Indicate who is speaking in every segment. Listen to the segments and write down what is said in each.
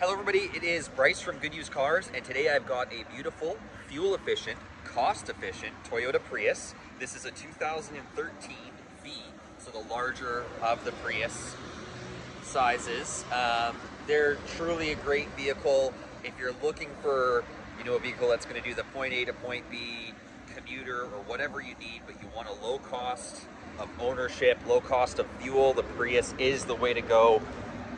Speaker 1: Hello everybody, it is Bryce from Good Used Cars and today I've got a beautiful, fuel efficient, cost efficient Toyota Prius. This is a 2013 V, so the larger of the Prius sizes. Um, they're truly a great vehicle if you're looking for you know a vehicle that's going to do the point A to point B commuter or whatever you need, but you want a low cost of ownership, low cost of fuel, the Prius is the way to go.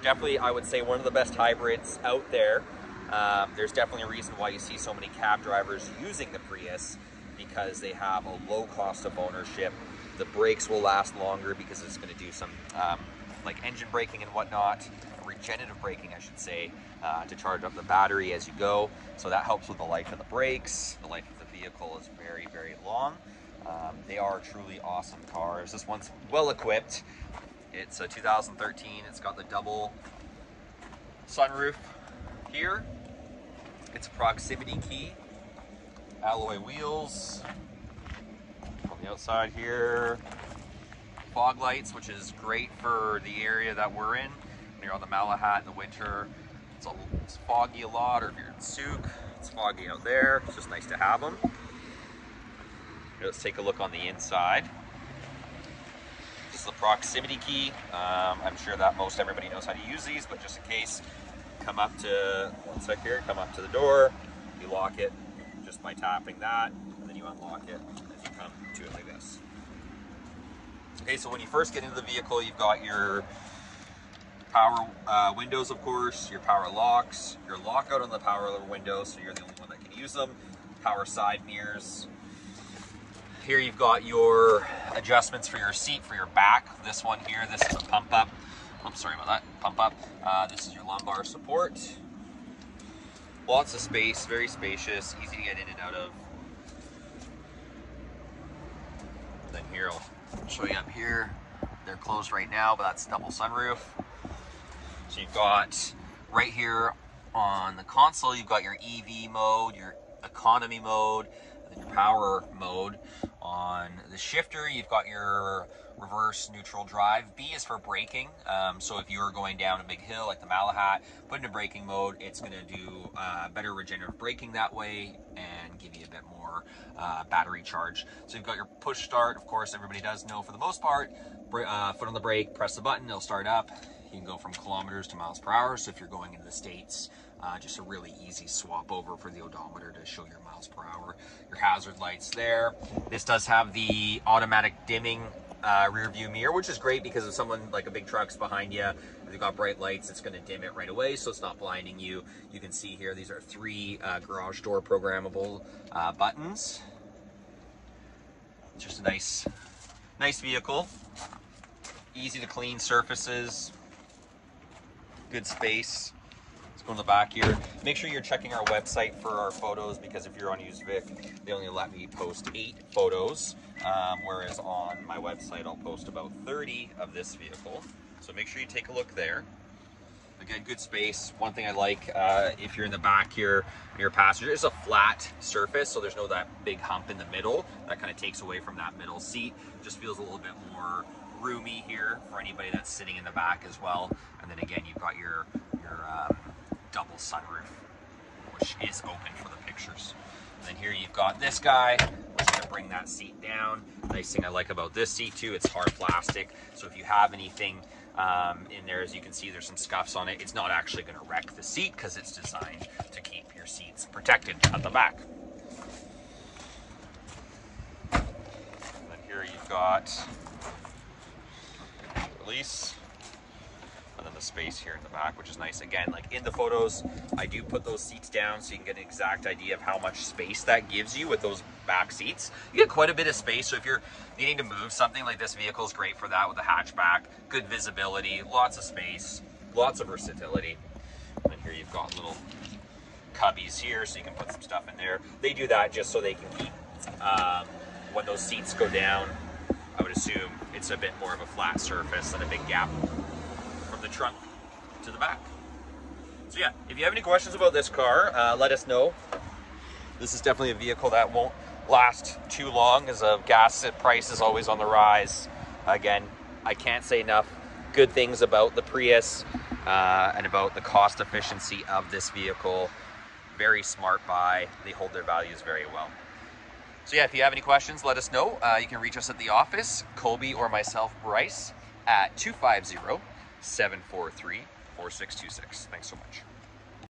Speaker 1: Definitely, I would say one of the best hybrids out there. Um, there's definitely a reason why you see so many cab drivers using the Prius because they have a low cost of ownership. The brakes will last longer because it's going to do some um, like engine braking and whatnot, regenerative braking, I should say, uh, to charge up the battery as you go. So that helps with the life of the brakes. The life of the vehicle is very, very long. Um, they are truly awesome cars. This one's well equipped. It's a 2013. It's got the double sunroof here. It's a proximity key, alloy wheels on the outside here, fog lights, which is great for the area that we're in. When you're on the Malahat in the winter, it's, a, it's foggy a lot, or if you're in Sooke, it's foggy out there. It's just nice to have them. Let's take a look on the inside. Is the proximity key. Um, I'm sure that most everybody knows how to use these, but just in case, come up to, one sec here, come up to the door, you lock it just by tapping that, and then you unlock it as you come to it like this. Okay, so when you first get into the vehicle, you've got your power uh, windows, of course, your power locks, your lockout on the power windows, so you're the only one that can use them, power side mirrors, here you've got your adjustments for your seat, for your back. This one here, this is a pump up. I'm sorry about that, pump up. Uh, this is your lumbar support. Lots of space, very spacious, easy to get in and out of. Then here, I'll show you up here. They're closed right now, but that's double sunroof. So you've got right here on the console, you've got your EV mode, your economy mode, power mode. On the shifter, you've got your reverse neutral drive. B is for braking. Um, so if you're going down a big hill like the Malahat, put into braking mode, it's going to do uh, better regenerative braking that way and give you a bit more uh, battery charge. So you've got your push start. Of course, everybody does know for the most part, uh, foot on the brake, press the button, it'll start up. You can go from kilometers to miles per hour. So if you're going into the States, uh, just a really easy swap over for the odometer to show your miles per hour. Your hazard lights there. This does have the automatic dimming uh, rear view mirror, which is great because if someone like a big truck's behind you, they've got bright lights, it's going to dim it right away, so it's not blinding you. You can see here, these are three uh, garage door programmable uh, buttons. Just a nice, nice vehicle. Easy to clean surfaces. Good space. Let's go in the back here. Make sure you're checking our website for our photos because if you're on UsedVic, they only let me post eight photos, um, whereas on my website I'll post about 30 of this vehicle. So make sure you take a look there. Again, good space. One thing I like, uh, if you're in the back here, you're passenger, it's a flat surface, so there's no that big hump in the middle. That kind of takes away from that middle seat. Just feels a little bit more roomy here for anybody that's sitting in the back as well. And then again, you've got your, your um, double sunroof, which is open for the pictures. And then here you've got this guy, which is gonna bring that seat down. Nice thing I like about this seat too, it's hard plastic. So if you have anything um, in there, as you can see, there's some scuffs on it. It's not actually gonna wreck the seat because it's designed to keep your seats protected at the back. And then here you've got release the space here in the back, which is nice. Again, like in the photos, I do put those seats down so you can get an exact idea of how much space that gives you with those back seats. You get quite a bit of space, so if you're needing to move something like this vehicle is great for that with a hatchback, good visibility, lots of space, lots of versatility. And here you've got little cubbies here, so you can put some stuff in there. They do that just so they can keep, um, when those seats go down, I would assume it's a bit more of a flat surface than a big gap trunk to the back. So yeah, if you have any questions about this car, uh, let us know. This is definitely a vehicle that won't last too long as a gas price is always on the rise. Again, I can't say enough. good things about the Prius uh, and about the cost efficiency of this vehicle. Very smart buy. They hold their values very well. So yeah, if you have any questions, let us know. Uh, you can reach us at the office, Colby or myself, Bryce, at 250 743 4626. Thanks so much.